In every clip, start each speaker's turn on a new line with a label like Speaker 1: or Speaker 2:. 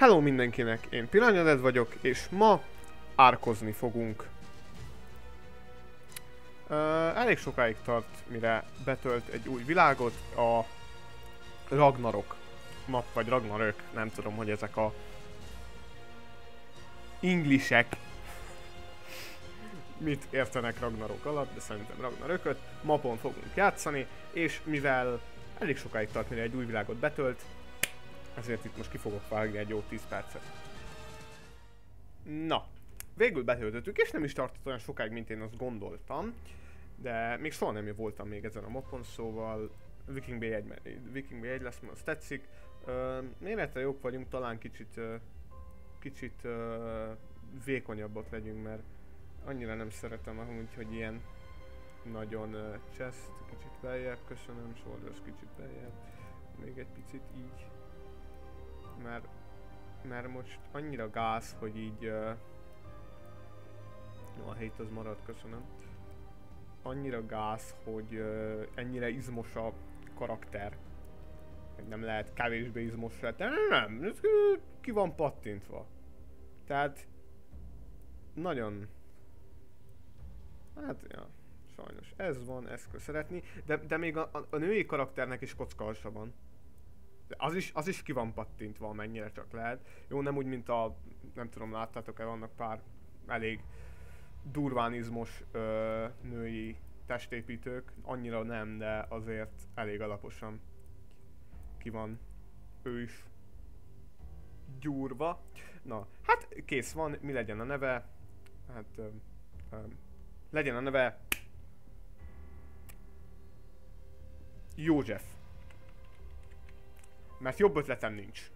Speaker 1: Hello mindenkinek, én Piranyaded vagyok, és ma árkozni fogunk. Uh, elég sokáig tart, mire betölt egy új világot, a Ragnarok map, vagy Ragnarök, nem tudom, hogy ezek a inglisek mit értenek Ragnarok alatt, de szerintem Ragnarököt. Mapon fogunk játszani, és mivel elég sokáig tart, mire egy új világot betölt, ezért itt most ki fogok vágni egy jó 10 percet. Na, végül betöltöttük, és nem is tartott olyan sokáig, mint én azt gondoltam. De még soha nem voltam még ezen a mapon, szóval Viking B1, Viking B1 lesz, azt tetszik. Uh, méretre jók vagyunk, talán kicsit, kicsit vékonyabbak legyünk, mert annyira nem szeretem amúgy, hogy ilyen nagyon chest, kicsit beljebb, köszönöm, shoulders kicsit beljebb, még egy picit így mert, mert most annyira gáz, hogy így... Uh, a hét az marad, köszönöm. Annyira gáz, hogy uh, ennyire izmos a karakter. Nem lehet kevésbé izmos lett. Nem, nem, ez ki van pattintva. Tehát... Nagyon... Hát, ja, sajnos. Ez van, ezt kell szeretni, de, de még a, a, a női karakternek is kocka van. Az is, az is ki van pattintva, amennyire csak lehet. Jó, nem úgy, mint a, nem tudom, láttátok-e, vannak pár elég durvánizmos ö, női testépítők. Annyira nem, de azért elég alaposan ki van ő is gyúrva. Na, hát kész van, mi legyen a neve? Hát, ö, ö, legyen a neve József. Mert jobb ötletem nincs.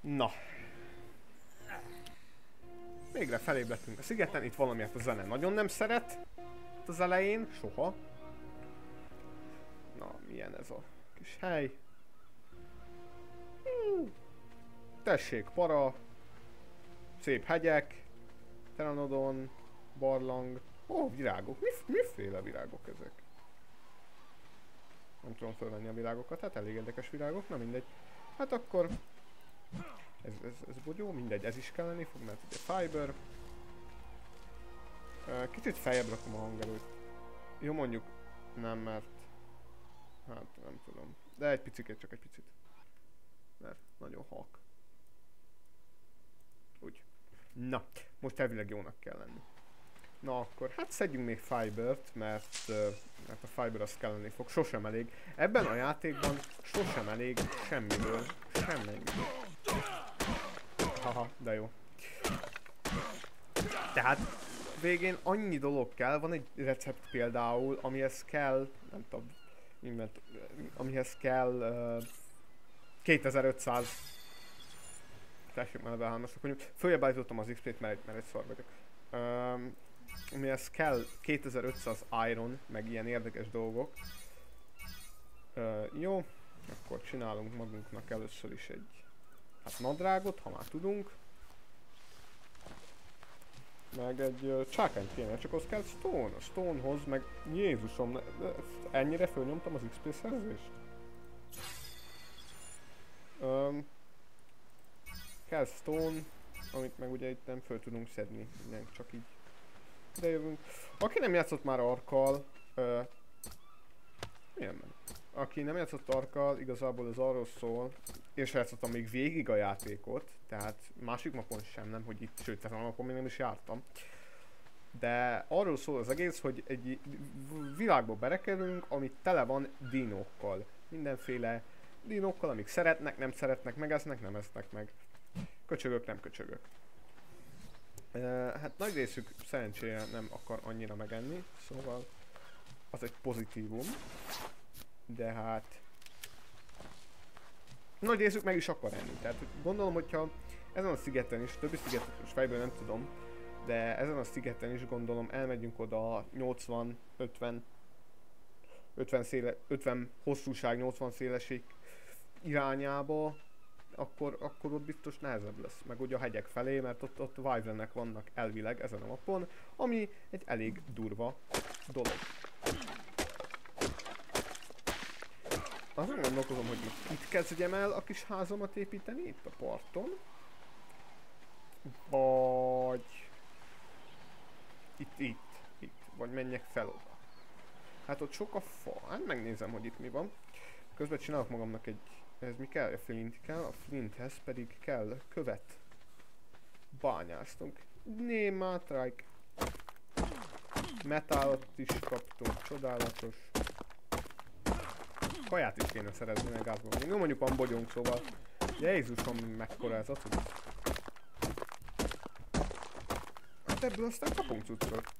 Speaker 1: Na. Végre felébb lettünk a szigeten, itt valamiért a zene nagyon nem szeret. Itt az elején, soha. Na, milyen ez a kis hely. Tessék, para. Szép hegyek. Teranodon, barlang. Ó, oh, virágok. Mi, miféle virágok ezek? Nem tudom fölvenni a virágokat, hát elég érdekes virágok, na mindegy. Hát akkor... Ez, ez, ez bogyó, mindegy, ez is kelleni fog, mert ugye fiber. Kicsit feljebb rakom a hangerőt. Jó mondjuk, nem, mert... Hát nem tudom. De egy picit, csak egy picit. Mert nagyon halk. Úgy. Na, most elvileg jónak kell lenni. Na akkor, hát szedjünk még fibert, mert, uh, mert a fiber az kelleni fog, sosem elég. Ebben a játékban sosem elég semmiből, semmiből. Haha, de jó. Tehát végén annyi dolog kell, van egy recept például, amihez kell, nem tudom, mindent, amihez kell uh, 2500 Tessék már behálmaztak, hogy följebb állítottam az XP-t, mert, mert egy szar vagyok. Um, amihez kell 2500 iron, meg ilyen érdekes dolgok. Uh, jó, akkor csinálunk magunknak először is egy hát nadrágot, ha már tudunk. Meg egy uh, csákányt kéne, csak az kell stone. A stonehoz, meg Jézusom, ne, de ennyire fölnyomtam az XP szerzést? Um, kell stone, amit meg ugye itt nem föl tudunk szedni, nem csak így ide jövünk. Aki nem játszott már Arkkal, ö, milyen men? Aki nem játszott Arkkal, igazából az arról szól, és játszottam még végig a játékot, tehát másik mapon sem, nem, hogy itt, sőt, tehát a napon még nem is jártam. De arról szól az egész, hogy egy világba berekedünk, ami tele van dinókkal. Mindenféle dinókkal, amik szeretnek, nem szeretnek, megesznek, nem esznek meg. Köcsögök, nem köcsögök. Hát nagy részük szerencsére nem akar annyira megenni, szóval az egy pozitívum. De hát... Nagy részük meg is akar enni, tehát gondolom, hogyha ezen a szigeten is, többi szigeten most fejből nem tudom, de ezen a szigeten is gondolom elmegyünk oda 80, 50, 50, széle, 50 hosszúság, 80 széleség irányába, akkor, akkor ott biztos nehezebb lesz. Meg ugye a hegyek felé, mert ott, ott wyvernek vannak elvileg ezen a mapon, ami egy elég durva dolog. azon gondolkozom, hogy most itt kezdjem el a kis házamat építeni, itt a parton. Vagy... Itt, itt, itt. Vagy menjek fel oda. Hát ott sok a fa. Hát megnézem, hogy itt mi van. Közben csinálok magamnak egy... Ez mi kell? A flint kell. A flinthez pedig kell követ. Bányáztunk. Némátrájk. Metált is kaptunk. Csodálatos. Kaját is kéne szerezni meg gázban. Jó mondjuk van bogyónk, szóval... Jézusom, mekkora ez a cucc. Hát ebből aztán kapunk cuccot.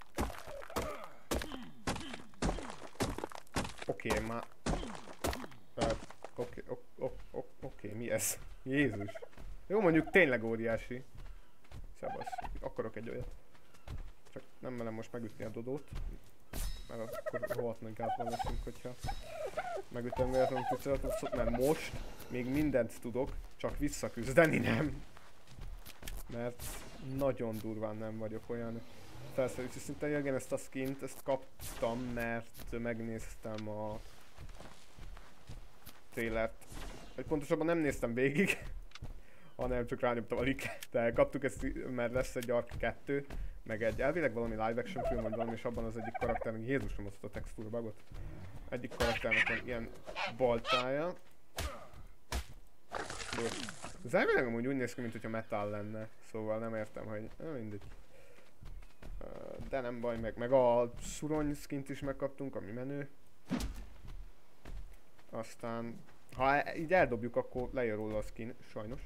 Speaker 1: Oké, okay, már... Oké, oké, oké, mi ez? Jézus. Jó, mondjuk tényleg óriási. Szebasz. Akarok egy olyat. Csak nem merem most megütni a dodót. Mert akkor rohadt nagy gázban leszünk, hogyha megütöm véletlenül küzdeletet, mert most még mindent tudok, csak visszaküzdeni nem. Mert nagyon durván nem vagyok olyan felszerelős szinten. Igen, ezt a skint, ezt kaptam, mert megnéztem a trailert. Vagy pontosabban nem néztem végig, hanem csak rányomtam a link. De kaptuk ezt, mert lesz egy Ark 2, meg egy elvileg valami live action film, vagy valami, és abban az egyik karakternek, Jézusom azt a textúrbagot. Egyik karakternek van ilyen baltája. Az elvileg amúgy úgy néz ki, mint hogyha metal lenne, szóval nem értem, hogy eh, mindegy. De nem baj, meg, meg a szurony skint is megkaptunk, ami menő. Aztán, ha így eldobjuk, akkor lejön róla a skin, sajnos.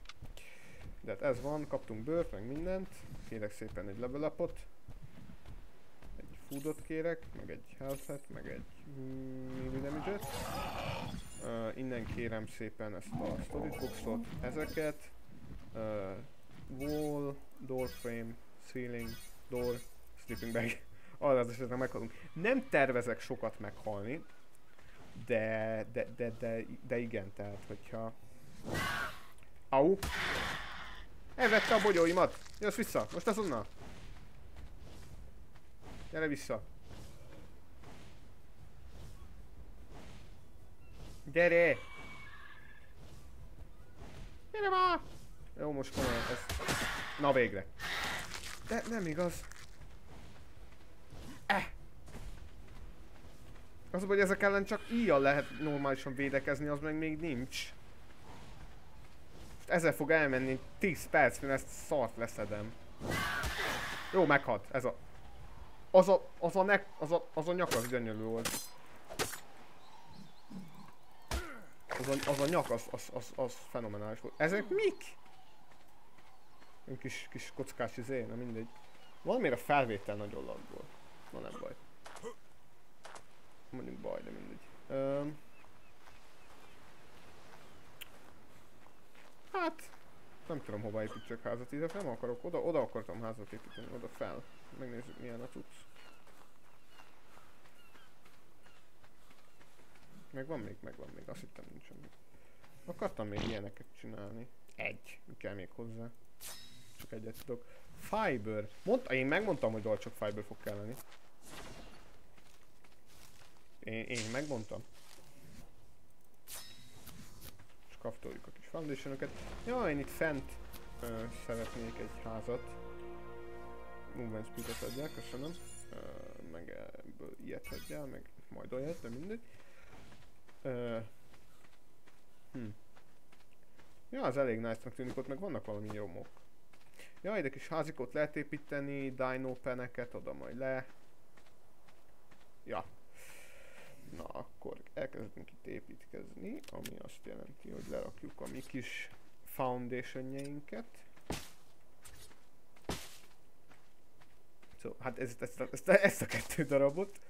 Speaker 1: De hát ez van, kaptunk bőrt, meg mindent. Kérek szépen egy level upot. Egy foodot kérek, meg egy health meg egy melee damage uh, Innen kérem szépen ezt a storage boxot, ezeket. Uh, wall, door frame, ceiling, door, sleeping bag. Arra az esetben meghalunk. Nem tervezek sokat meghalni, de, de, de, de, de igen, tehát hogyha... Au! Elvette a bogyóimat! Jössz vissza, most azonnal! Gyere vissza! Gyere! Gyere már! Jó, most komolyan, ez... Na végre! De nem igaz. Eh! Az, hogy ezek ellen csak íjjal lehet normálisan védekezni, az meg még nincs. Ezzel fog elmenni 10 perc, mert ezt szart leszedem. Jó, meghalt. Ez a... Az a... Az a, nek, az a, az a nyak az gyönyörű volt. Az a, az a nyak, az, az, az, az fenomenális volt. Ezek mik? Egy kis, kis kockás izé, na mindegy. Valamiért a felvétel nagyon lag volt. Na nem baj. Mondjuk baj, de mindegy. Um, Hát, nem tudom hova építsek házat, ide nem akarok, oda, oda akartam házat építeni, oda fel. Megnézzük milyen a cucc. Meg van még, meg van még, azt hittem nincsen még. Akartam még ilyeneket csinálni. Egy, mi kell még hozzá. Csak egyet tudok. Fiber. Mondta, én megmondtam, hogy csak fiber fog kelleni. Én, én megmondtam. És kaftoljuk a kis foundationokat. Ja, én itt fent ö, szeretnék egy házat. Movement speed-et adjál, köszönöm. Ö, meg ebből ilyet adjál, meg majd olyat, de mindegy. Hm. Ja, az elég nice-nak tűnik, ott meg vannak valami romok. Ja, ide kis házikot lehet építeni, dino peneket oda majd le. Ja, Na, akkor elkezdünk itt építkezni, ami azt jelenti, hogy lerakjuk a mi kis foundationjeinket. Szóval, hát ezt, ezt, ezt, ezt a kettő darabot.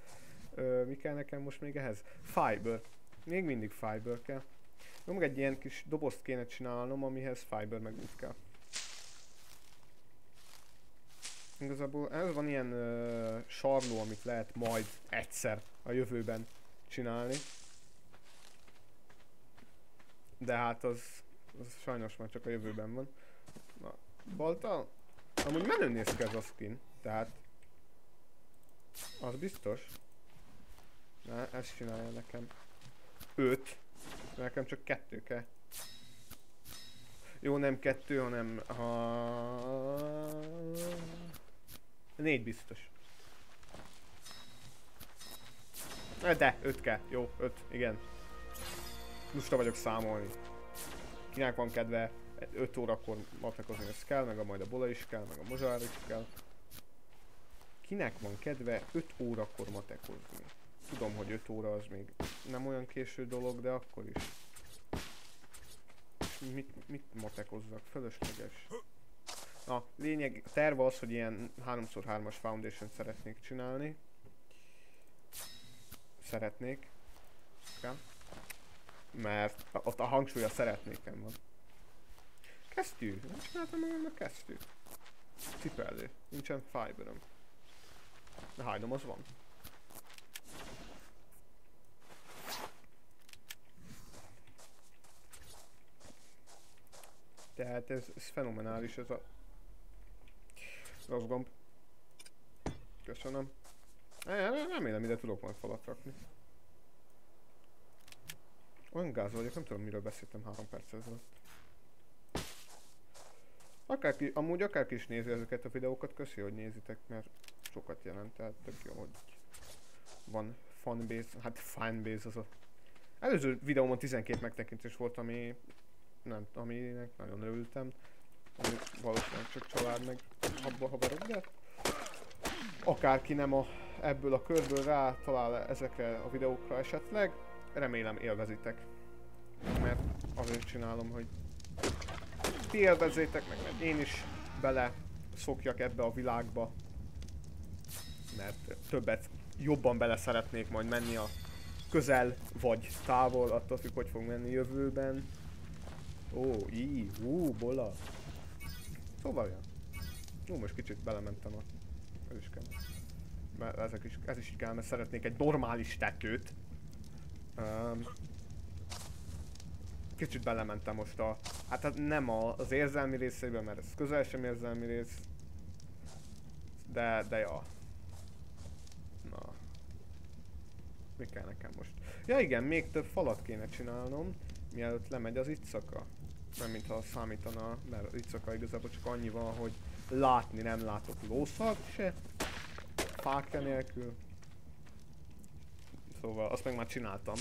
Speaker 1: Ö, mi kell nekem most még ehhez? Fiber. Még mindig fiber kell. Jó, meg egy ilyen kis dobozt kéne csinálnom, amihez fiber meg úgy kell. Igazából ez van ilyen ö, sarló, amit lehet majd egyszer a jövőben csinálni. De hát az, az sajnos már csak a jövőben van. Na, Balta, amúgy menő néz ki ez a skin, tehát az biztos. Na, ezt csinálja nekem. 5. Nekem csak kettő kell. Jó, nem kettő, hanem... Ha... Négy biztos. De, öt kell. Jó, öt, igen. Lusta vagyok számolni. Kinek van kedve 5 órakor matekozni, ez kell, meg a majd a bola is kell, meg a mozsár is kell. Kinek van kedve 5 órakor matekozni? Tudom, hogy 5 óra az még nem olyan késő dolog, de akkor is. Mit, mit matekozzak? Fölösleges. A lényeg, a terv az, hogy ilyen 3x3-as foundation szeretnék csinálni. Szeretnék. Mert ott a hangsúly a szeretnékem van. Kesztyű. Nem csináltam magamnak kesztyűt. Cipelő. Nincsen fiberem. De hajnom az van. Tehát ez, ez fenomenális ez a rossz gomb. Köszönöm. Remélem ide tudok majd falat rakni. Olyan gáz vagyok, nem tudom miről beszéltem három perc ezelőtt. Akárki, amúgy akárki is nézi ezeket a videókat, köszi, hogy nézitek, mert sokat jelent, tehát tök jó, hogy van fanbase, hát fanbase az a... Előző videómon 12 megtekintés volt, ami nem, aminek nagyon örültem. Ami valószínűleg csak család meg abba haverok, de akárki nem a, ebből a körből rá talál ezekre a videókra esetleg, remélem élvezitek. Mert azért csinálom, hogy ti élvezzétek meg, mert én is bele szokjak ebbe a világba. Mert többet, jobban bele szeretnék majd menni a közel vagy távol, attól függ, hogy fog menni jövőben. Ó, í, ú, bola. Szóval ja. Jó, most kicsit belementem a... Ez is kell. Mert ezek is, ez is kell, mert szeretnék egy normális tetőt. Um, kicsit belementem most a... Hát nem a, az érzelmi részében, mert ez közel sem érzelmi rész. De, de ja. Na. Mi kell nekem most? Ja igen, még több falat kéne csinálnom, mielőtt lemegy az iccaka nem mintha számítana, mert itt szaka igazából csak annyi van, hogy látni nem látok lószat se, fákja nélkül. Szóval azt meg már csináltam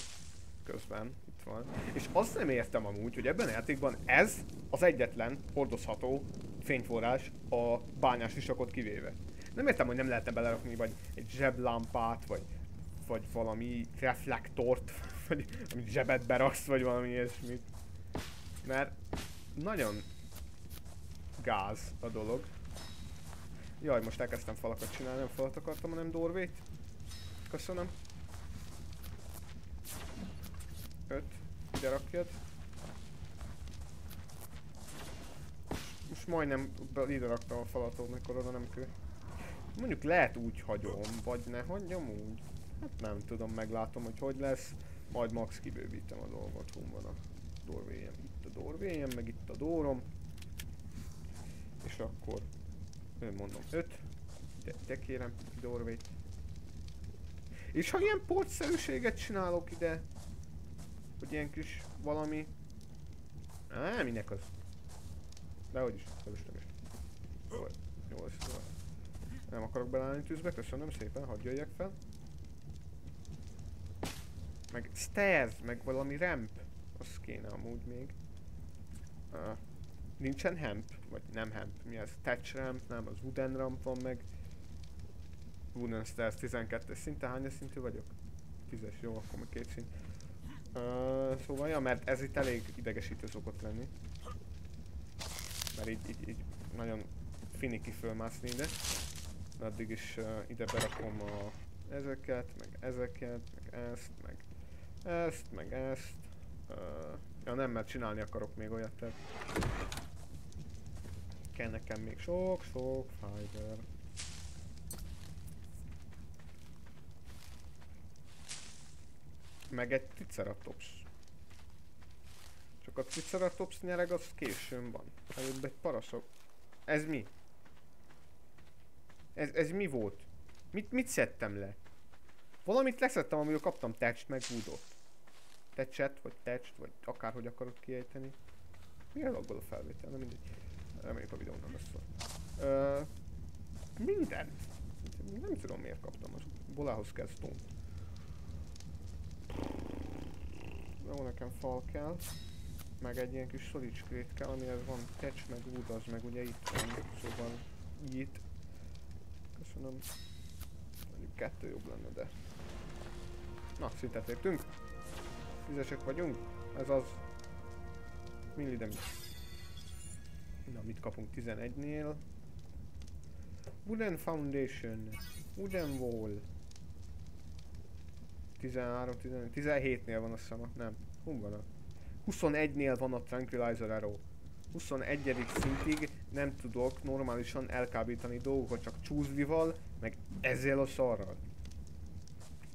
Speaker 1: közben, itt van. És azt nem értem amúgy, hogy ebben a játékban ez az egyetlen hordozható fényforrás a bányás isakot kivéve. Nem értem, hogy nem lehetne belerakni vagy egy zseblámpát, vagy, vagy valami reflektort, vagy amit zsebedbe raksz, vagy valami ilyesmit. Mert nagyon gáz a dolog. Jaj, most elkezdtem falakat csinálni, nem falat akartam, hanem dorvét. Köszönöm. Öt. Ide rakjad. Most majdnem ide raktam a falat, mikor oda nem kő. Mondjuk lehet úgy hagyom, vagy ne hagyjam úgy. Hát nem tudom, meglátom, hogy hogy lesz. Majd max kibővítem a dolgot, hú van a dorvéjem doorway meg itt a dórom. És akkor, mondom, 5. De, de kérem, doorway -t. És ha ilyen portszerűséget csinálok ide, hogy ilyen kis valami... Á, minek az? Dehogy is, felesleges. Jó, jó, jó. Nem akarok belállni tűzbe, köszönöm szépen, hadd jöjjek fel. Meg stairs, meg valami ramp. Az kéne amúgy még. Uh, nincsen hemp? Vagy nem hemp, mi ez? Touch ramp, nem, az wooden ramp van meg. Wooden stairs 12 szinte, hányas szintű vagyok? 10-es, jó, akkor még két szint. Uh, szóval, ja, mert ez itt elég idegesítő szokott lenni. Mert így, így, így nagyon finiki fölmászni ide. De addig is uh, ide berakom a ezeket, meg ezeket, meg ezt, meg ezt, meg ezt. Uh, Ja nem, mert csinálni akarok még olyat, tehát... Kell nekem még sok-sok fiber. Meg egy triceratops. Csak a triceratops nyereg az későn van. Előbb egy paraszok. Ez mi? Ez, ez mi volt? Mit, mit szedtem le? Valamit leszettem, amiből kaptam text meg woodot. Tetchet, vagy tetched, vagy akárhogy akarod kiejteni. Miért laggol a felvétel? Nem mindegy. Reméljük a videó nem lesz. Ö, mindent. Nem tudom miért kaptam most. Bolához kell stone. Jó, nekem fal kell. Meg egy ilyen kis szoricskét kell, amihez van tetch, meg wood, meg ugye itt van. Szóval itt. Köszönöm. Mondjuk kettő jobb lenne, de... Na, szintet léptünk. Tízesek vagyunk. Ez az. Milli damage. Na, mit kapunk 11-nél? Wooden Foundation. Wooden Wall. 13, 14, 17-nél van a szama. Nem. Hú van a... 21-nél van a Tranquilizer Arrow. 21. szintig nem tudok normálisan elkábítani dolgokat, csak csúzlival, meg ezzel a szarral.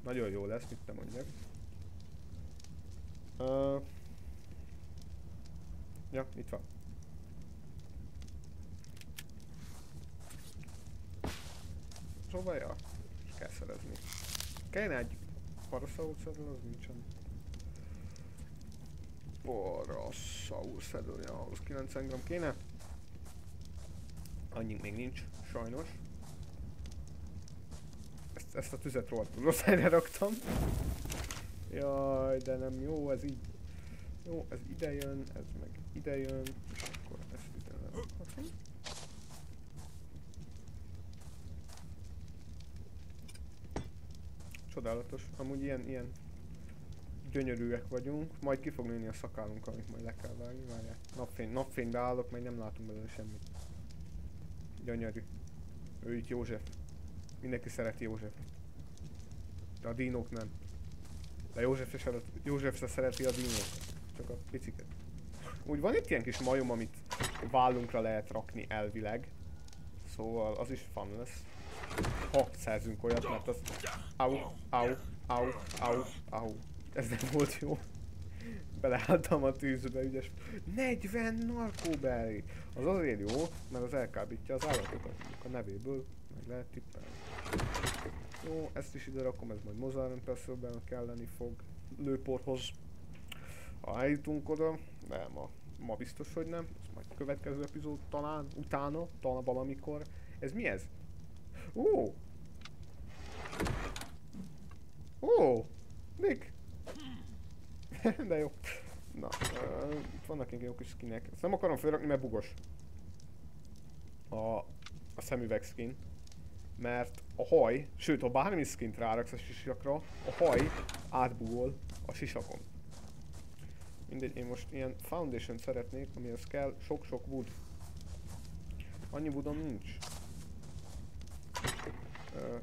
Speaker 1: Nagyon jó lesz, mit te mondjak. Uh, ja, itt van. Szóval, ja, kell szerezni. Kellene egy szerelni, az nincsen. Paraszaut szerelni, ahhoz 90 g kéne. Annyi még nincs, sajnos. Ezt, ezt a tüzet rohadtul rossz helyre raktam. Jaj, de nem jó, ez így. Jó, ez ide jön, ez meg ide jön, és akkor ezt ide lerakhatom. Csodálatos, amúgy ilyen, ilyen gyönyörűek vagyunk, majd ki fog nőni a szakálunk, amit majd le kell vágni, várjál. Napfény, napfénybe állok, meg nem látunk belőle semmit. Gyönyörű. Ő itt József. Mindenki szereti József. De a dínók nem. De József se, szeret, József se szereti a dínókat. Csak a piciket. Úgy van itt ilyen kis majom, amit vállunkra lehet rakni elvileg. Szóval az is fun lesz. Ha szerzünk olyat, mert az... Au, au, au, au, au. Ez nem volt jó. Beleálltam a tűzbe, ügyes. 40 narkóberry! Az azért jó, mert az elkábítja az állatokat. A nevéből meg lehet tippelni. Jó, ezt is ide rakom, ez majd Mozart Pesselben kelleni fog lőporhoz. Ha eljutunk oda, nem, ma, ma biztos, hogy nem. Ez majd következő epizód talán, utána, talán valamikor. Ez mi ez? Ó! Ó! Nick! De jó. Na, uh, vannak egy jó kis skinek. Ezt nem akarom felrakni, mert bugos. A, a szemüveg skin. Mert a haj, sőt, ha bármi skint ráraksz a sisakra, a haj átbugol a sisakon. Mindegy, én most ilyen foundation szeretnék, amihez kell sok-sok wood. Annyi woodom nincs. Uh,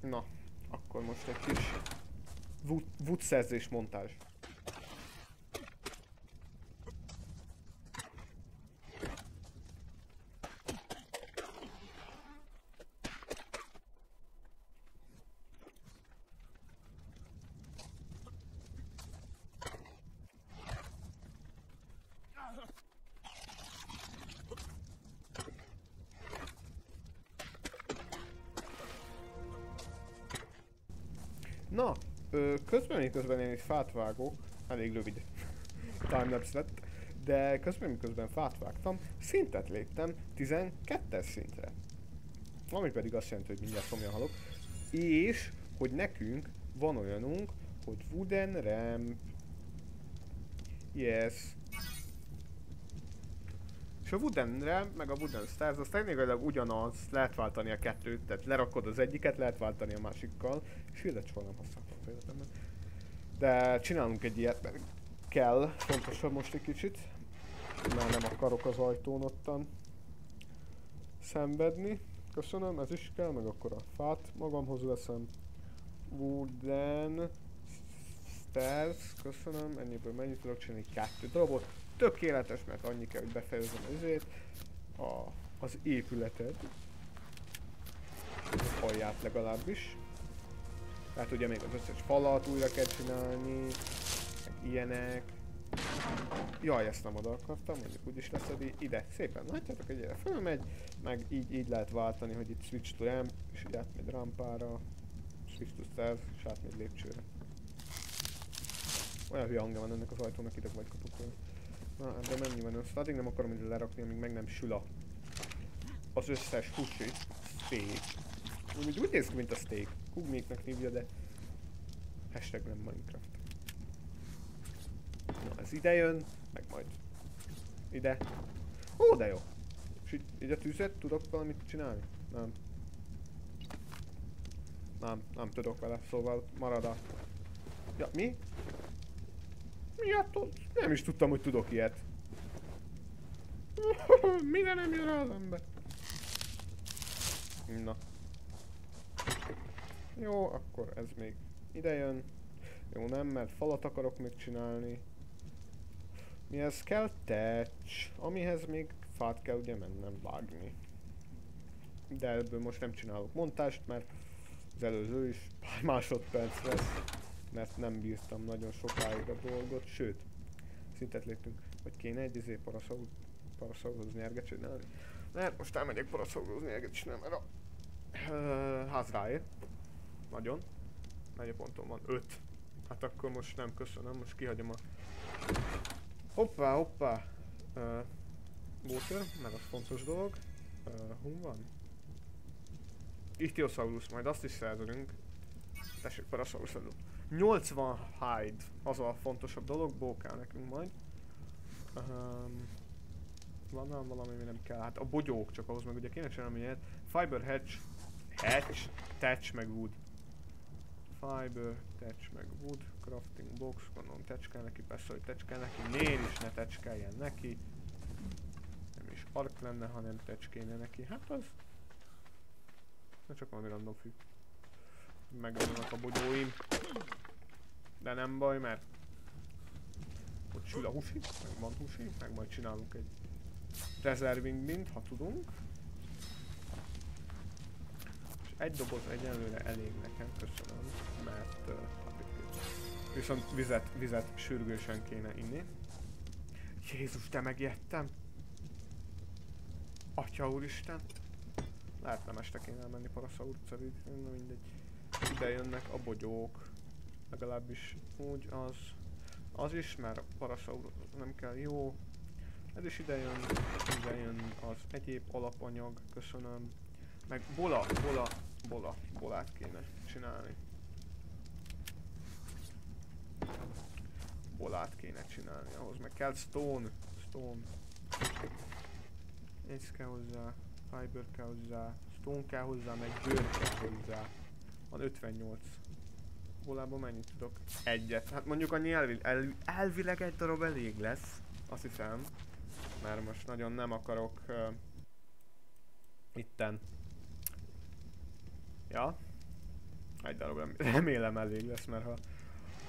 Speaker 1: Na, akkor most egy kis wood, wood szerzés montázs. Na, ö, közben, miközben én itt fát vágok, elég rövid timelapse lett, de közben, miközben fát vágtam, szintet léptem 12-es szintre. Ami pedig azt jelenti, hogy mindjárt szomja halok. És, hogy nekünk van olyanunk, hogy wooden ramp. Yes. És a wooden ramp, meg a wooden stairs, az technikailag ugyanaz, lehet váltani a kettőt, tehát lerakod az egyiket, lehet váltani a másikkal. Shieldet soha nem használtam. De csinálunk egy ilyet, mert kell, fontosabb most egy kicsit. Mert nem akarok az ajtón ottan szenvedni. Köszönöm, ez is kell, meg akkor a fát magamhoz veszem. Wooden stairs, köszönöm, ennyiből mennyit tudok csinálni? Kettő darabot. Tökéletes, mert annyi kell, hogy befejezzem ezért. A, az épületet. Alját legalábbis. Tehát ugye még az összes falat újra kell csinálni, meg ilyenek. Jaj, ezt nem oda akartam, mondjuk úgyis leszedi. Ide, szépen látjátok, hogy ide fölmegy, meg így, így lehet váltani, hogy itt switch to ramp, és így átmegy rampára, switch to stairs, és átmegy lépcsőre. Olyan hülye hangja van ennek az ajtónak, ide vagy kapuk. Na, de mennyi van? Azt addig nem akarom ide lerakni, amíg meg nem sül a az összes húsi steak. Úgy, úgy néz ki, mint a steak. Kugnéknak hívja, de hashtag nem Minecraft. Na, ez ide jön, meg majd ide. Ó, de jó. És így, így a tűzet tudok valamit csinálni? Nem. Nem, nem tudok vele, szóval marad a... Ja, mi? Mi? Nem is tudtam, hogy tudok ilyet. Mire nem jön rá az ember? Na. Jó, akkor ez még ide jön. Jó, nem, mert falat akarok még csinálni. Mihez kell touch, amihez még fát kell ugye mennem vágni. De ebből most nem csinálok montást, mert az előző is pár másodperc lesz, mert nem bírtam nagyon sokáig a dolgot, sőt, szintet léptünk, hogy kéne egy izé paraszaurus nyerget csinálni. Mert most elmegyek paraszaurus nyerget csinálni, mert a ház ráér. Nagyon. Mennyi ponton van? 5. Hát akkor most nem köszönöm, most kihagyom a... Hoppá, hoppá! Uh, water, meg az fontos dolog. Hol van? Ichthyosaurus, majd azt is szerzünk. Tessék, Parasaurus előtt. 80 hide, az a fontosabb dolog, bó kell nekünk majd. Um, van nem valami, ami nem kell, hát a bogyók csak ahhoz meg ugye kéne csinálni ilyet. Fiber hatch, hatch, touch meg wood. Fiber, touch meg wood, crafting box, gondolom touch kell neki, persze hogy touch kell neki, nél is ne touch kelljen neki. Nem is ark lenne, hanem touch kéne neki, hát az... Na csak valami random függ. Megvannak a bogyóim. De nem baj, mert ott sül a husi, meg van husi, meg majd csinálunk egy reserving mint, ha tudunk. És egy doboz egyenlőre elég nekem, köszönöm, mert viszont vizet, vizet sürgősen kéne inni. Jézus, de megijedtem! Atya úristen! Lehet nem este kéne elmenni Paraszaur utcavid, na mindegy. Ide jönnek a bogyók. Legalábbis úgy az. Az is, mert a Paraszaur nem kell jó. Ez is ide jön, ide jön az egyéb alapanyag, köszönöm. Meg bola, bola, bola, bolát kéne csinálni. Bolát kéne csinálni, ahhoz meg kell stone, stone. Ez kell hozzá, fiber kell hozzá, stone kell hozzá, meg bőr kell hozzá. Van 58. Bolában mennyit tudok? Egyet. Hát mondjuk annyi elvi, elvi, elvileg egy darab elég lesz. Azt hiszem mert most nagyon nem akarok uh, itten. Ja. Egy darab remélem elég lesz, mert ha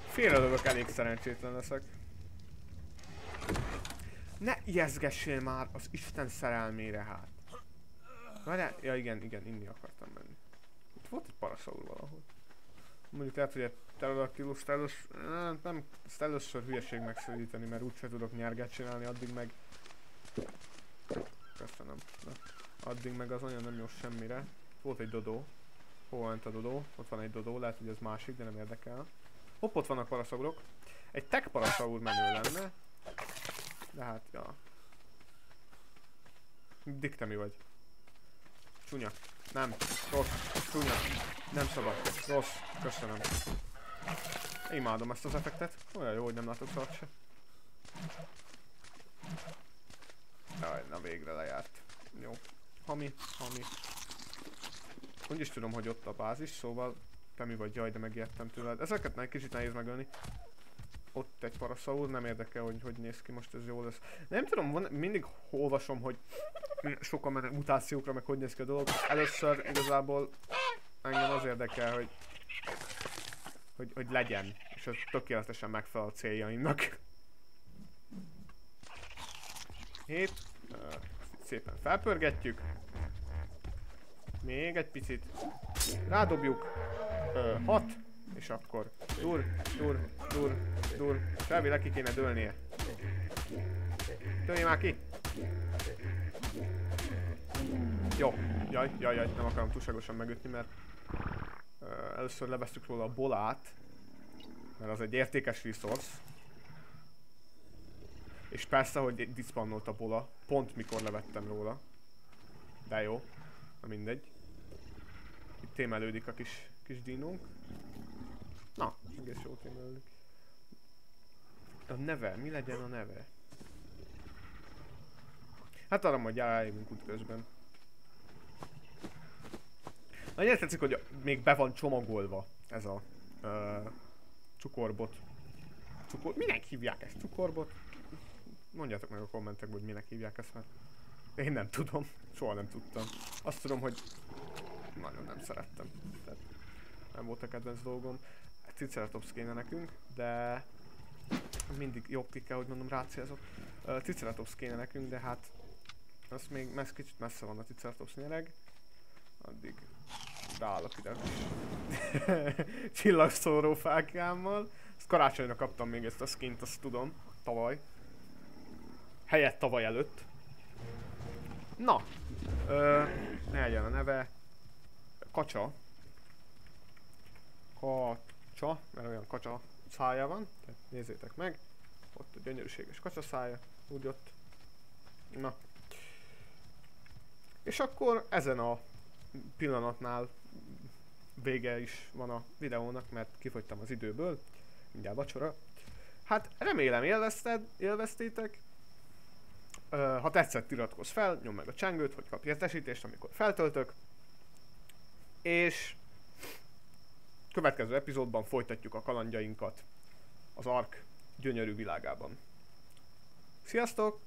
Speaker 1: félrelövök, elég szerencsétlen leszek. Ne ijeszgessél már az Isten szerelmére hát. Várjál, ja igen, igen, inni akartam menni. Itt volt egy paraszaur valahol. Mondjuk lehet, hogy egy pterodactylus stelos, nem, ezt először hülyeség megszeríteni, mert úgyse tudok nyerget csinálni, addig meg Köszönöm. Na. Addig meg az nagyon nem jó semmire. Volt egy dodó. Hol ment a dodó? Ott van egy dodó, lehet, hogy ez másik, de nem érdekel. Hopp, ott vannak paraszaurok. Egy tech paraszaur menő lenne. De hát, ja. Dikte mi vagy? Csúnya. Nem. Rossz. Csúnya. Nem szabad. Rossz. Köszönöm. Imádom ezt az effektet. Olyan jó, hogy nem látok szart se. Jaj, na végre lejárt. Jó. Hami, hami. Úgy is tudom, hogy ott a bázis, szóval te mi vagy, jaj, de megijedtem tőled. Ezeket meg kicsit nehéz megölni. Ott egy paraszaur, nem érdekel, hogy hogy néz ki most ez jó lesz. Nem tudom, van, mindig olvasom, hogy sokan mennek mutációkra, meg hogy néz ki a dolog. Először igazából engem az érdekel, hogy, hogy, hogy legyen, és ez tökéletesen megfelel a céljaimnak. 7. Szépen felpörgetjük. Még egy picit. Rádobjuk. 6. És akkor dur, dur, dur, dur. És elvileg ki kéne dőlnie. Tölj már ki! Jó, jaj, jaj, jaj, nem akarom túlságosan megütni, mert uh, először levesztük róla a bolát, mert az egy értékes resource. És persze, hogy diszpannolt a bola, pont mikor levettem róla. De jó, na mindegy. Itt témelődik a kis, kis dinónk. Na, egész jó témelődik. A neve, mi legyen a neve? Hát arra majd rájövünk útközben. Nagyon tetszik, hogy még be van csomagolva ez a uh, cukorbot. Cukor... Minek hívják ezt? Cukorbot? Mondjátok meg a kommentekben, hogy minek hívják ezt, mert én nem tudom. Soha nem tudtam. Azt tudom, hogy nagyon nem szerettem. Tehát nem volt a kedvenc dolgom. Triceratops kéne nekünk, de mindig jobb kell, hogy mondom, rácélzok. Uh, Triceratops kéne nekünk, de hát az még messz, kicsit messze van a Triceratops nyereg. Addig beállok ide. Csillagszóró fákjámmal. Ezt karácsonyra kaptam még ezt a skint, azt tudom. Tavaly. Helyett tavaly előtt. Na. Ö, legyen a neve. Kacsa. Kacsa, mert olyan kacsa szája van. Tehát nézzétek meg. Ott a gyönyörűséges kacsa szája. Úgy ott. Na. És akkor ezen a pillanatnál vége is van a videónak, mert kifogytam az időből. Mindjárt vacsora. Hát remélem élvezted, élveztétek. Uh, ha tetszett, iratkozz fel, nyomd meg a csengőt, hogy kapj értesítést, amikor feltöltök. És következő epizódban folytatjuk a kalandjainkat az Ark gyönyörű világában. Sziasztok!